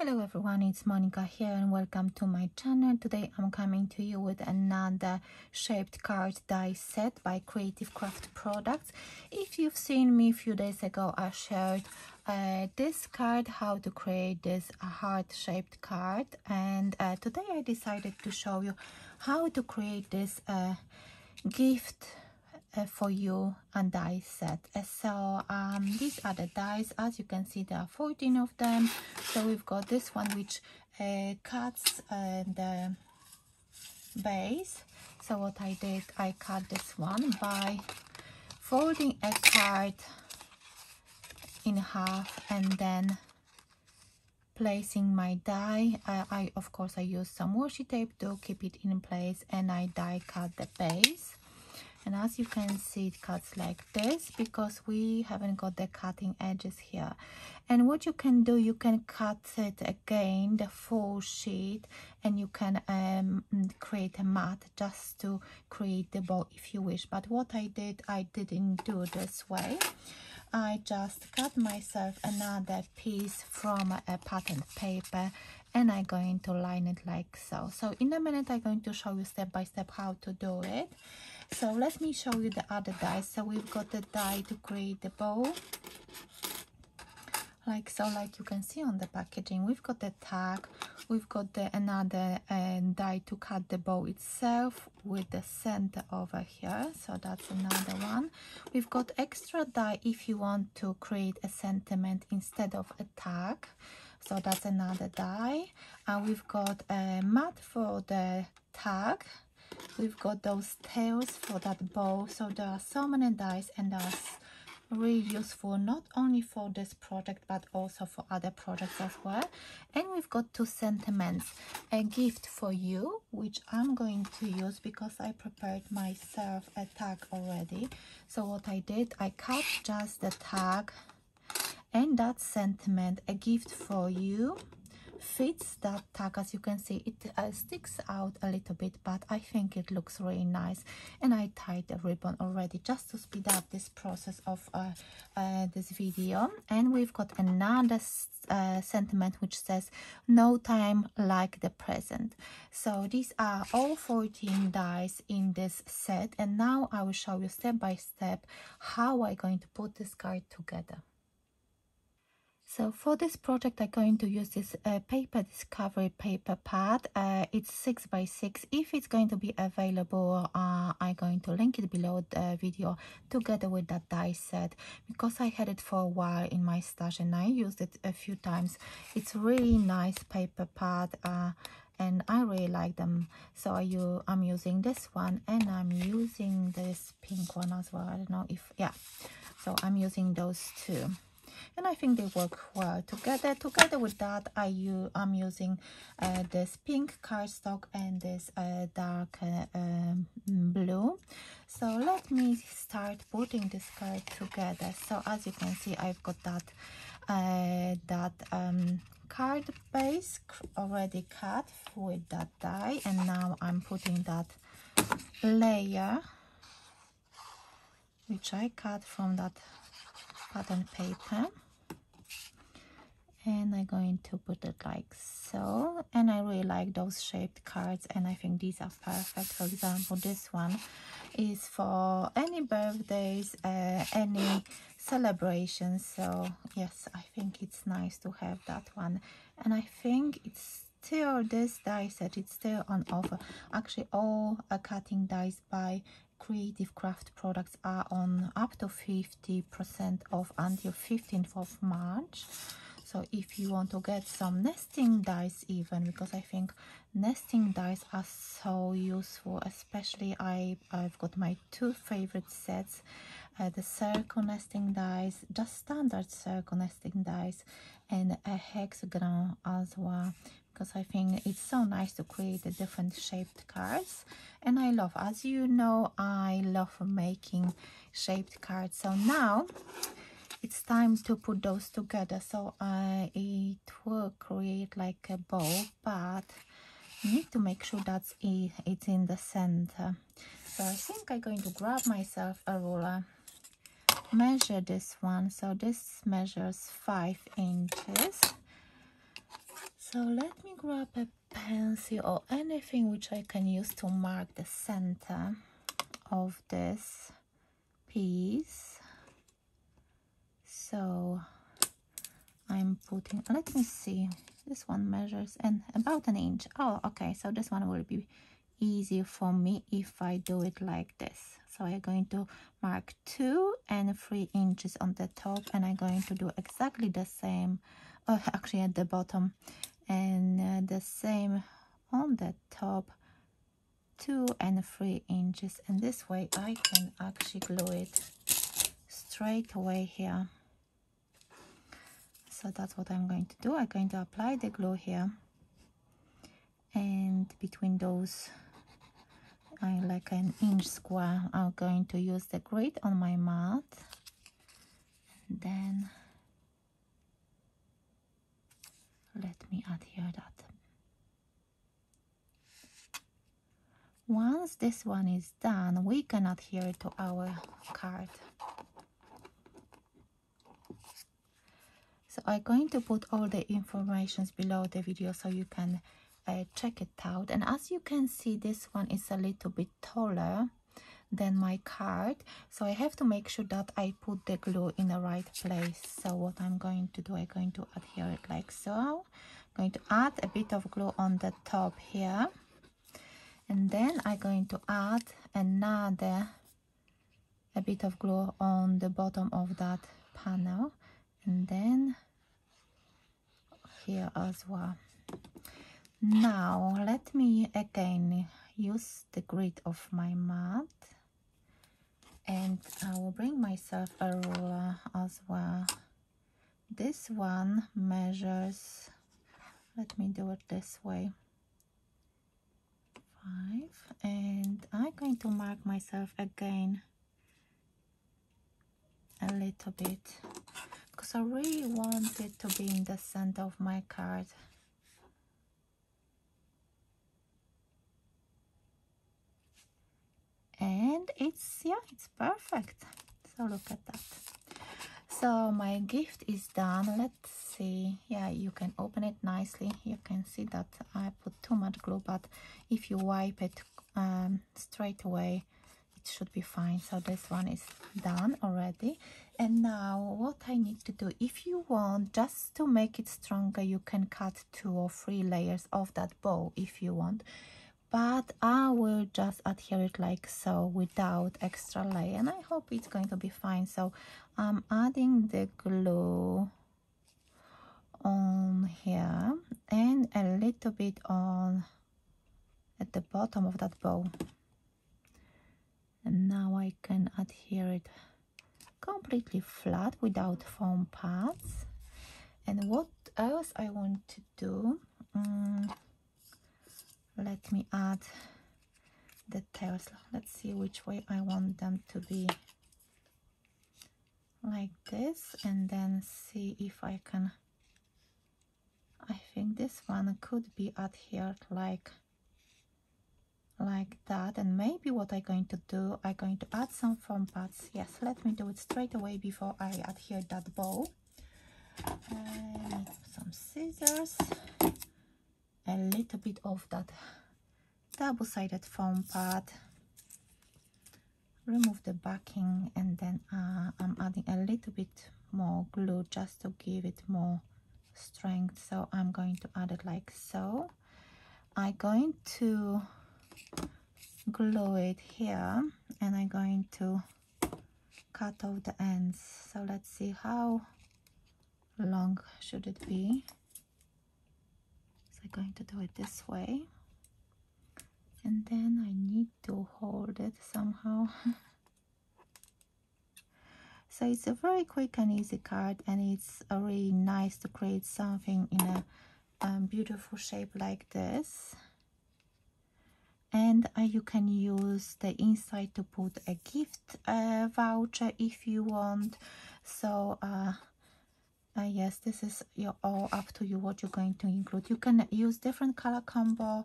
Hello everyone, it's Monika here and welcome to my channel. Today I'm coming to you with another shaped card die set by Creative Craft Products. If you've seen me a few days ago, I shared uh, this card, how to create this heart-shaped card and uh, today I decided to show you how to create this uh, gift for you and die set. Uh, so um, these are the dies as you can see there are 14 of them. So we've got this one which uh, cuts uh, the base. So what I did I cut this one by folding a card in half and then placing my die. Uh, I of course I use some washi tape to keep it in place and I die cut the base and as you can see it cuts like this because we haven't got the cutting edges here. And what you can do you can cut it again the full sheet and you can um, create a mat just to create the ball if you wish. But what I did I didn't do this way. I just cut myself another piece from a pattern paper and I'm going to line it like so. So in a minute I'm going to show you step by step how to do it so let me show you the other dies so we've got the die to create the bow like so like you can see on the packaging we've got the tag we've got the another uh, die to cut the bow itself with the center over here. So that's another one. We've got extra die if you want to create a sentiment instead of a tag. So that's another die. And we've got a mat for the tag we've got those tails for that bow. So there are so many dies and that's really useful not only for this project but also for other projects as well. And we've got two sentiments a gift for you which i'm going to use because i prepared myself a tag already. So what i did i cut just the tag and that sentiment a gift for you fits that tag as you can see it uh, sticks out a little bit but i think it looks really nice. And i tied the ribbon already just to speed up this process of uh, uh, this video. And we've got another uh, sentiment which says no time like the present. So these are all 14 dies in this set. And now i will show you step by step how i'm going to put this card together so for this project, I'm going to use this uh, Paper Discovery paper pad. Uh, it's 6 by 6 If it's going to be available, uh, I'm going to link it below the video together with that die set because I had it for a while in my stash and I used it a few times. It's really nice paper pad uh, and I really like them. So I'm using this one and I'm using this pink one as well. I don't know if, yeah. So I'm using those two and I think they work well together. Together with that, I I'm using uh, this pink cardstock and this uh, dark uh, um, blue. So let me start putting this card together. So as you can see, I've got that uh, that um, card base already cut with that die, and now I'm putting that layer which I cut from that pattern paper. And I'm going to put it like so. And I really like those shaped cards and I think these are perfect. For example this one is for any birthdays uh, any celebrations. So yes I think it's nice to have that one. And I think it's still this die set it's still on offer. Actually all uh, cutting dies by creative craft products are on up to 50 percent off until 15th of march. So if you want to get some nesting dies even because i think nesting dies are so useful especially i i've got my two favorite sets uh, the circle nesting dies just standard circle nesting dies and a hexagon as well because I think it's so nice to create the different shaped cards. And I love as you know I love making shaped cards. So now it's time to put those together. So I it will create like a bow but you need to make sure that it's in the center. So I think I'm going to grab myself a ruler measure this one. So this measures five inches so let me grab a pencil or anything which I can use to mark the center of this piece. So I'm putting let me see this one measures and about an inch. Oh okay so this one will be easy for me if I do it like this. So I'm going to mark two and three inches on the top and I'm going to do exactly the same uh, actually at the bottom and uh, the same on the top two and three inches. And this way I can actually glue it straight away here. So that's what I'm going to do. I'm going to apply the glue here. And between those I like an inch square I'm going to use the grid on my mat. Then let me adhere that once this one is done we can adhere it to our card. So I'm going to put all the informations below the video so you can uh, check it out. And as you can see this one is a little bit taller than my card. So I have to make sure that I put the glue in the right place. So what I'm going to do I'm going to adhere it like so going to add a bit of glue on the top here. And then I'm going to add another a bit of glue on the bottom of that panel. And then here as well. Now let me again use the grid of my mat. And I will bring myself a ruler as well. This one measures let me do it this way. Five. And I'm going to mark myself again a little bit because I really want it to be in the center of my card. And it's yeah it's perfect. So look at that. So my gift is done. Let's see yeah you can open it nicely. You can see that I put too much glue but if you wipe it um, straight away it should be fine. So this one is done already. And now what I need to do if you want just to make it stronger you can cut two or three layers of that bow if you want. But I will just adhere it like so without extra layer and I hope it's going to be fine. So I'm adding the glue on here and a little bit on at the bottom of that bow and now I can adhere it completely flat without foam pads and what else I want to do um, let me add the tails. Let's see which way I want them to be. Like this and then see if I can I think this one could be adhered like like that. And maybe what I'm going to do I'm going to add some foam pads. Yes let me do it straight away before I adhere that bow. And some scissors. A little bit of that double-sided foam pad. Remove the backing and then uh, I'm adding a little bit more glue just to give it more strength so I'm going to add it like so. I'm going to glue it here and I'm going to cut off the ends. So let's see how long should it be? So I'm going to do it this way? And then I need to hold it somehow so it's a very quick and easy card and it's really nice to create something in a um, beautiful shape like this. And uh, you can use the inside to put a gift uh, voucher if you want. So uh, uh, yes this is your all up to you what you're going to include. You can use different color combo.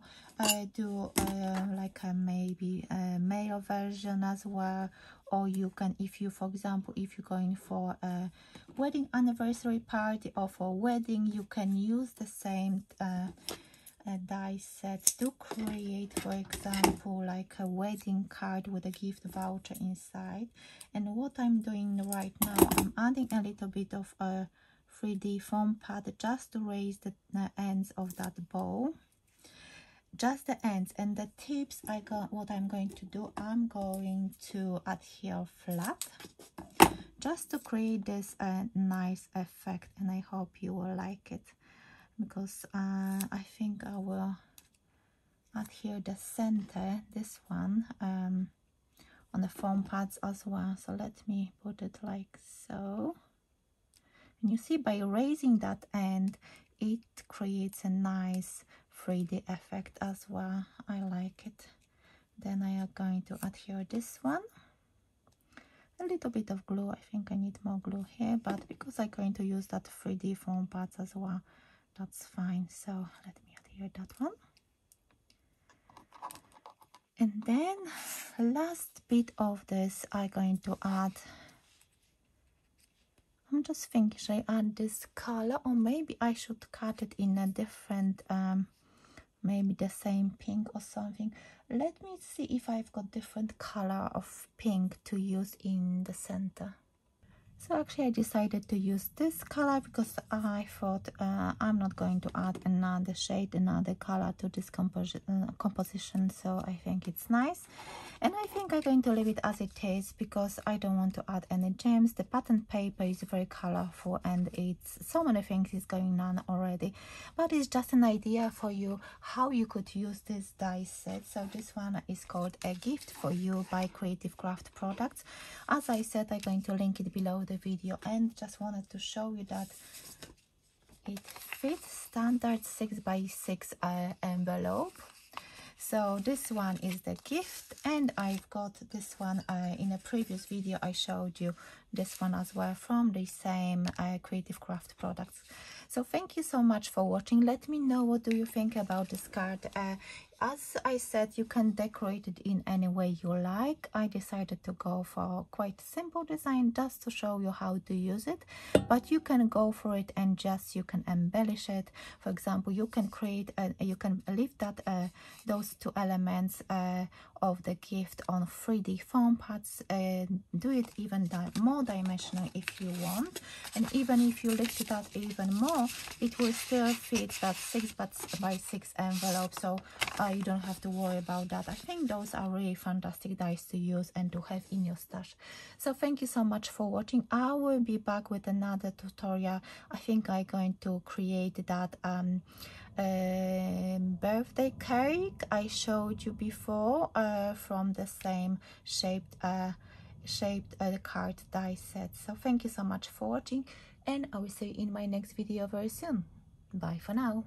Do uh, like a maybe a male version as well or you can if you for example if you're going for a wedding anniversary party or for a wedding you can use the same uh, uh, die set to create for example like a wedding card with a gift voucher inside. And what i'm doing right now i'm adding a little bit of a 3d foam pad just to raise the, the ends of that bow just the ends and the tips i got what i'm going to do i'm going to adhere flat just to create this uh, nice effect and i hope you will like it because uh, i think i will adhere the center this one um, on the foam pads as well. So let me put it like so. And you see by raising that end it creates a nice 3D effect as well. I like it. Then I am going to adhere this one. A little bit of glue. I think I need more glue here, but because I'm going to use that 3D foam parts as well, that's fine. So let me adhere that one. And then last bit of this, I'm going to add I'm just thinking, should I add this color or maybe I should cut it in a different um, maybe the same pink or something let me see if I've got different color of pink to use in the center so actually I decided to use this color because I thought uh, I'm not going to add another shade, another color to this uh, composition. So I think it's nice. And I think I'm going to leave it as it is because I don't want to add any gems. The pattern paper is very colorful and it's so many things is going on already. But it's just an idea for you how you could use this die set. So this one is called A Gift for You by Creative Craft Products. As I said, I'm going to link it below the video and just wanted to show you that it fits standard 6 by 6 uh, envelope so this one is the gift and i've got this one uh, in a previous video i showed you this one as well from the same uh, creative craft products. So thank you so much for watching. Let me know what do you think about this card. Uh, as I said, you can decorate it in any way you like. I decided to go for quite simple design just to show you how to use it. But you can go for it and just you can embellish it. For example, you can create, a, you can leave that uh, those two elements uh, of the gift on 3D foam pads. and do it even more dimensional if you want. And even if you lift it up even more, it will still fit that 6 by 6 envelope. So I you don't have to worry about that i think those are really fantastic dies to use and to have in your stash so thank you so much for watching i will be back with another tutorial i think i'm going to create that um uh, birthday cake I showed you before uh, from the same shaped uh, shaped uh, card die set. So thank you so much for watching and I will see you in my next video very soon. Bye for now.